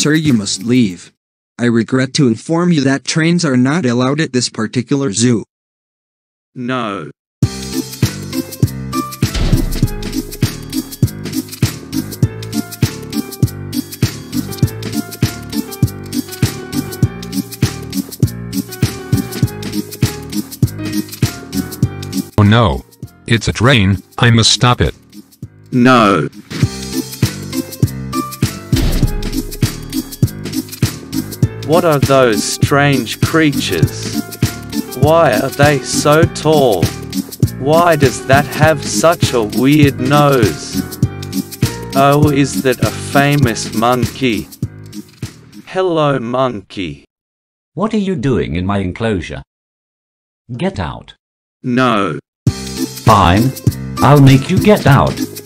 Sir, you must leave. I regret to inform you that trains are not allowed at this particular zoo. No. Oh no. It's a train, I must stop it. No. What are those strange creatures? Why are they so tall? Why does that have such a weird nose? Oh, is that a famous monkey? Hello, monkey. What are you doing in my enclosure? Get out. No. Fine. I'll make you get out.